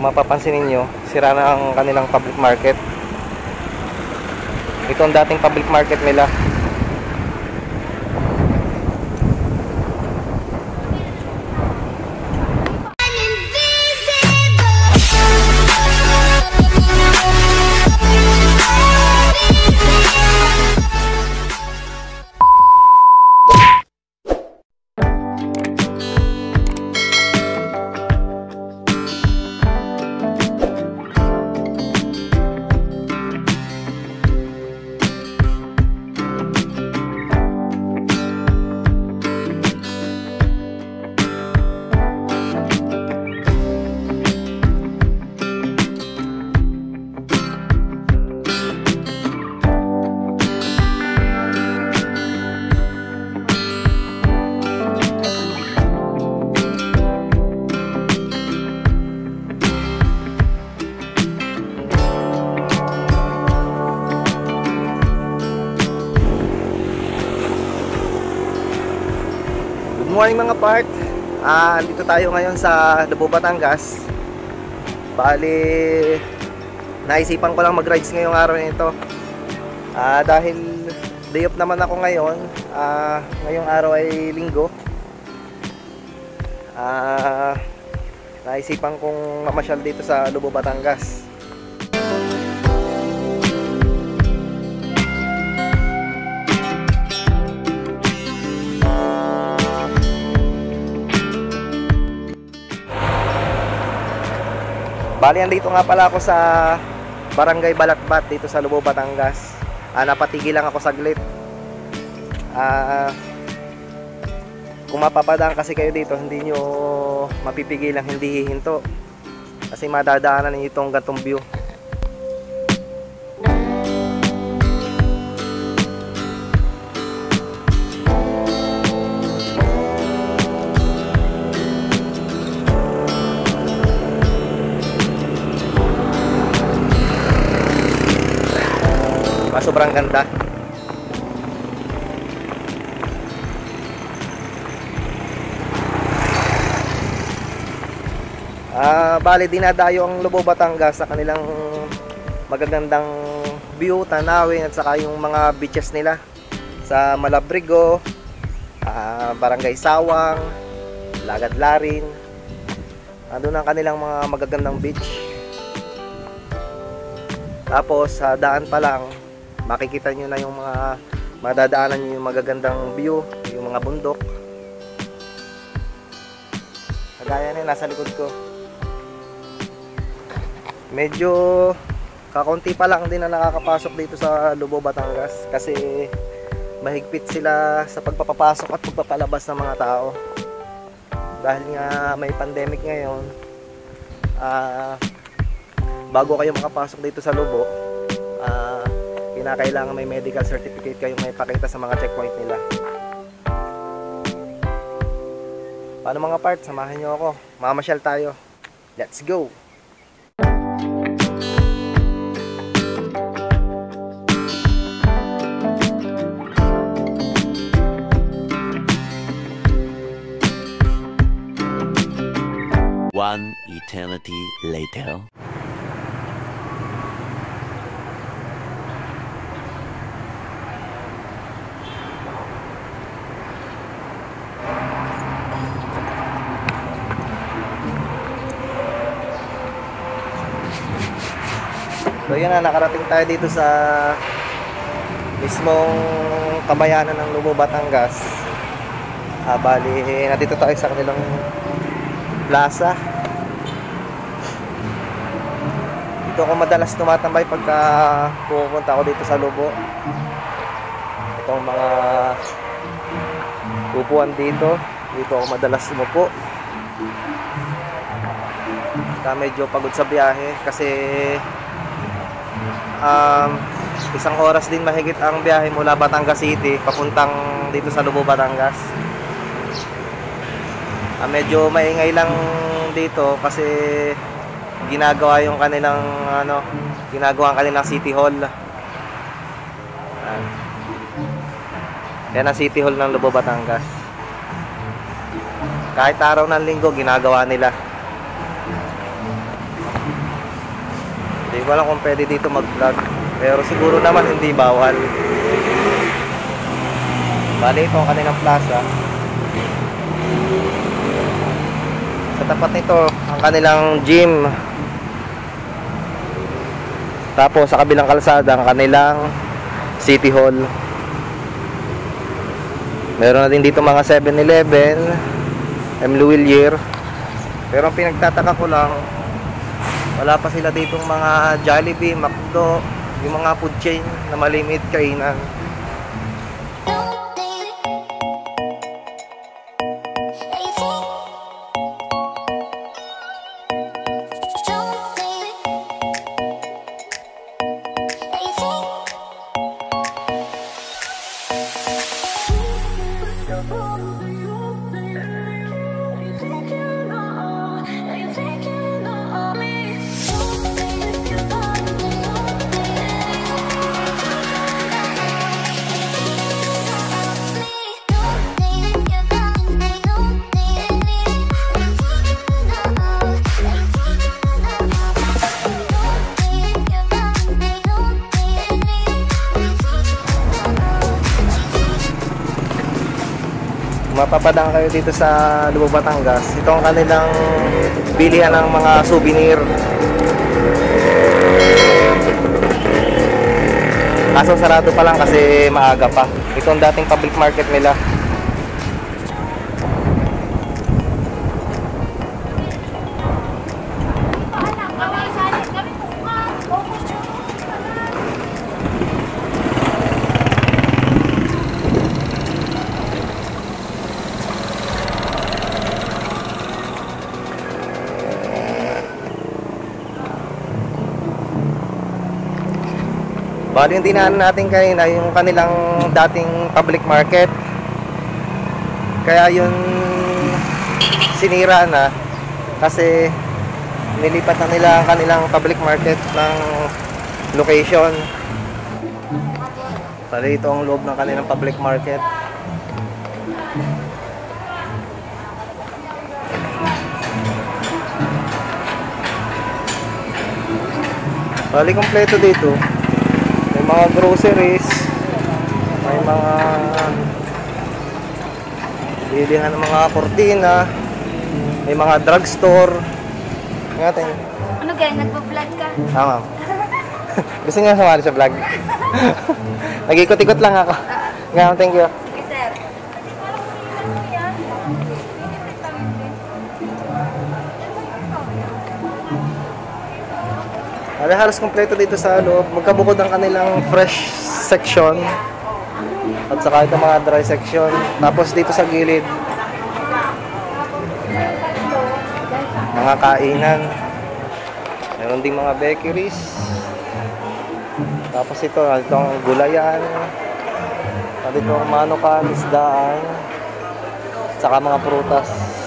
Kung mapapansin ninyo, sira na ang kanilang public market. Ito ang dating public market nila. Morning mga part. Ah, dito tayo ngayon sa Labo Batangas. Bali naisipan ko lang mag-rides ngayong araw na ito. Ah, dahil day off naman ako ngayon. Ah, ngayong araw ay linggo. Ah, naisipan kong mamasyal dito sa Labo Batangas. Bali, andito nga pala ako sa Barangay Balatbat dito sa Lubo, Batangas. Ah, napatigil lang ako saglit. Ah, kung mapapadaan kasi kayo dito, hindi nyo mapipigilan, hindi hihinto. Kasi madadaanan ninyo itong gantong view. Ah, sobrang ganda. Ah, bali dinadayo ang Lubo Batangas sa kanilang magagandang view, tanawin at saka yung mga beaches nila sa Malabrigo, ah, Barangay Sawang, Lagad Larin. Andun ang kanilang mga magagandang beach. Tapos sa daan pa lang, makikita nyo na yung mga madadaanan nyo yung magagandang view, yung mga bundok. Kagaya na nasa likod ko. Medyo kakonti pa lang din na nakakapasok dito sa Lubo, Batangas kasi mahigpit sila sa pagpapapasok at pagpapalabas ng mga tao. Dahil nga may pandemic ngayon, ah bago kayo makapasok dito sa Lubo, ah kinakailangan may medical certificate kayong may pakita sa mga checkpoint nila. Paano mga parts? Samahan nyo ako. Mamasyal tayo. Let's go! One eternity later. So yun na, nakarating tayo dito sa mismong kabayanan ng Lubo, Batangas. Ah, bali, nandito tayo sa kanilang plaza. Dito ako madalas tumatambay pagka pupunta ako dito sa Lubo. Itong mga upuan dito. Dito ako madalas umupo. Kaya medyo pagod sa biyahe kasi um, isang oras din mahigit ang biyahe mula Batangas City papuntang dito sa Lubo, Batangas. Ah, medyo maingay lang dito kasi ginagawa yung kanilang ano, ginagawa ang kanilang City Hall. Ayan. Yan ang City Hall ng Lubo, Batangas. Kahit araw ng linggo, ginagawa nila. Hindi ko alam kung pwede dito mag-vlog. Pero siguro naman hindi bawal. Bali, ito ang kanilang plaza. Sa tapat nito, ang kanilang gym. Tapos sa kabilang kalsada, ang kanilang City Hall. Meron na din dito mga 7-Eleven, M. Luwilier. Pero ang pinagtataka ko lang, wala pa sila ditong mga Jollibee, McDo, yung mga food chain na malimit kainan. Mapapadang kayo dito sa Lubo Batangas, ito ang kanilang bilihan ng mga souvenir. Kaso sarado pa lang kasi maaga pa. Ito ang dating public market nila. Bali yung dinaanan natin kanina yung kanilang dating public market. Kaya yun sinira na kasi nilipat na nila ang kanilang public market ng location. Bali ito ang loob ng kanilang public market. Bali kompleto dito. Mga groceries, may mga bilihan ng mga kortina, may mga drugstore. Ngatin. Ano gaya, nagpa-vlog ka? Tama. Gusto niya sumali sa vlog? Nag-ikot-ikot lang ako. Ngayon, thank you. Ano, halos kompleto dito sa loob. Magkabukod ang kanilang fresh section. At saka ito mga dry section. Tapos dito sa gilid, mga kainan. Meron ding mga bakeries. Tapos ito, ito ang gulayan. At ito ang manukan, isdaan. Saka mga prutas.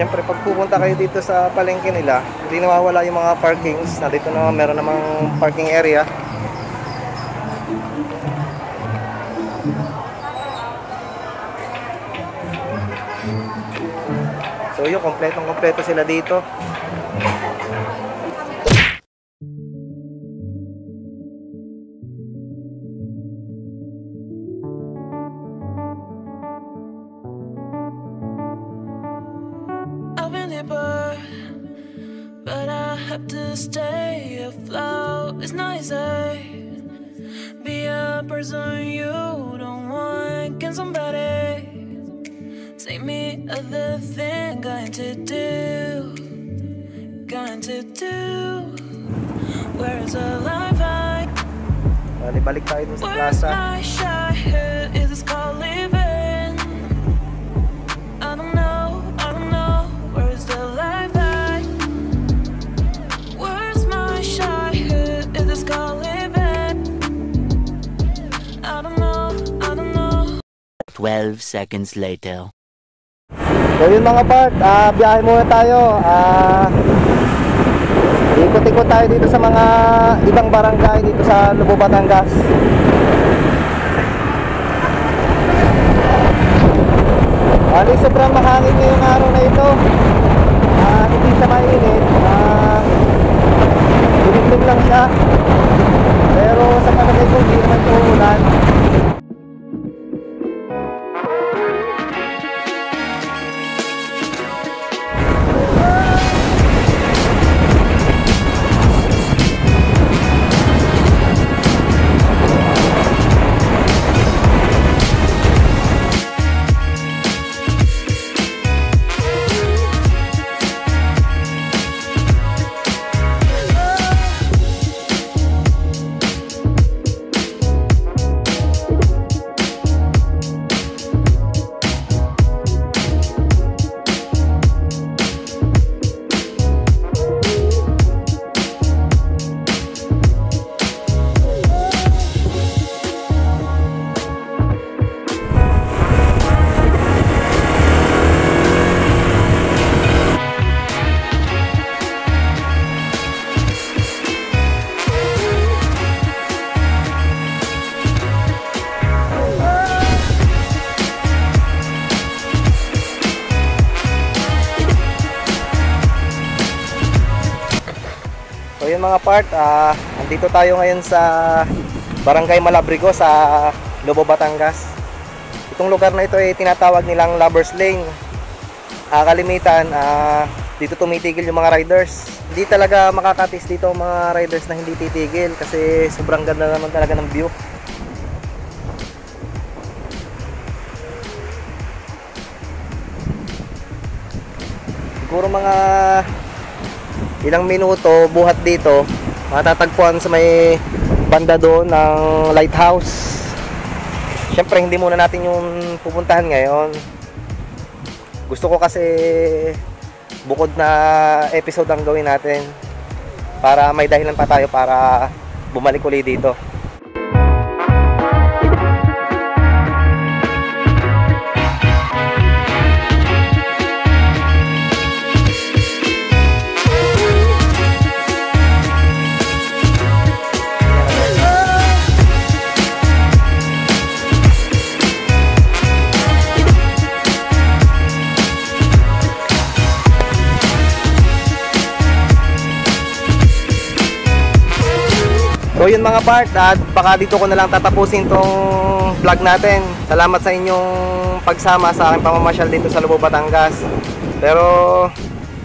Siyempre, pag pupunta kayo dito sa palengke nila, hindi nawawala yung mga parkings. Nandito na meron namang parking area. So yun, kompletong kompleto sila dito. Have to stay afloat. It's not easy. Eh? Be a person you don't want. Can somebody take me other thing? Going to do, going to do. Where's the life I? Bali, balik tayo dun sa Where's my childhood? Is this called living? 12 seconds later. So yun mga part, ah biyahe muna tayo. Ah ikot-ikot tayo dito sa mga ibang barangay dito sa Lubo, Batangas. Bali, sobrang mahangin ngayong araw na ito. Ah, hindi siya mainit. Ah, Dumiglim lang siya. Pero sa palagay ko, hindi naman siya umulan. Mga part, ah, andito tayo ngayon sa Barangay Malabrigo sa Lobo, Batangas. Itong lugar na ito ay tinatawag nilang Lovers Lane. Ah, kalimitan, ah, dito tumitigil yung mga riders. Hindi talaga makakatis dito mga riders na hindi titigil kasi sobrang ganda naman talaga ng view. Siguro mga ilang minuto buhat dito. Matatagpuan sa may banda doon ng lighthouse. Syempre hindi muna natin yung pupuntahan ngayon. Gusto ko kasi bukod na episode ang gawin natin para may dahilan pa tayo para bumalik ulit dito So yun mga part at baka dito ko na lang tatapusin tong vlog natin. Salamat sa inyong pagsama sa aking pamamasyal dito sa Lubo, Batangas. Pero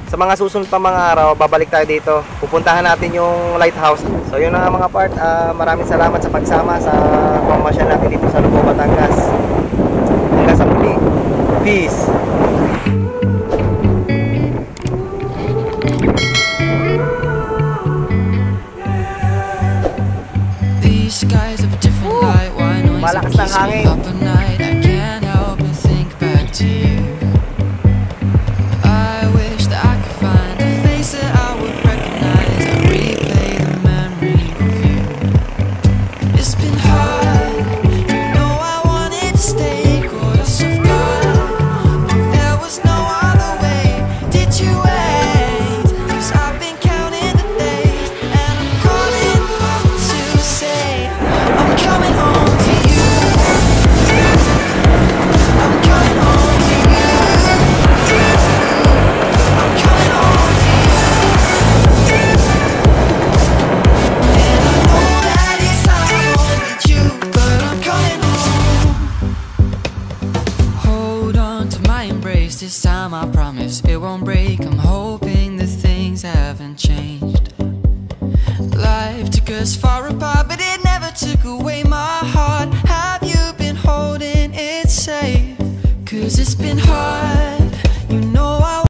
sa mga susunod pa mga araw, babalik tayo dito. Pupuntahan natin yung lighthouse. So yun na mga part, ah, maraming salamat sa pagsama sa pamamasyal natin dito sa Lubo, Batangas. It won't